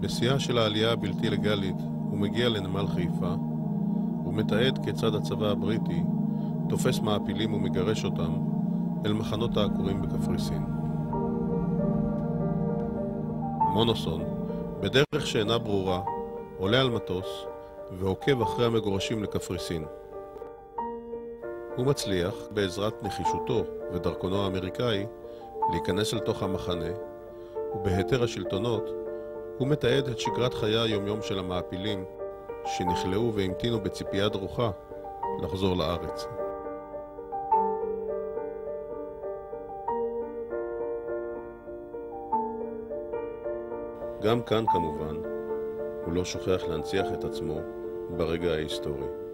בשיאה של העלייה הבלתי לגלית הוא מגיע לנמל חיפה ומתעד כיצד הצבא הבריטי תופס מעפילים ומגרש אותם אל מחנות העקורים בקפריסין. מונוסון, בדרך שאינה ברורה, עולה על מטוס ועוקב אחרי המגורשים לקפריסין. הוא מצליח, בעזרת נחישותו ודרכונו האמריקאי, להיכנס אל תוך המחנה, ובהיתר השלטונות הוא מתעד את שגרת חיי היומיום של המעפילים שנכלאו והמתינו בציפייה דרוכה לחזור לארץ. גם כאן כמובן, הוא לא שוכח להנציח את עצמו ברגע ההיסטורי.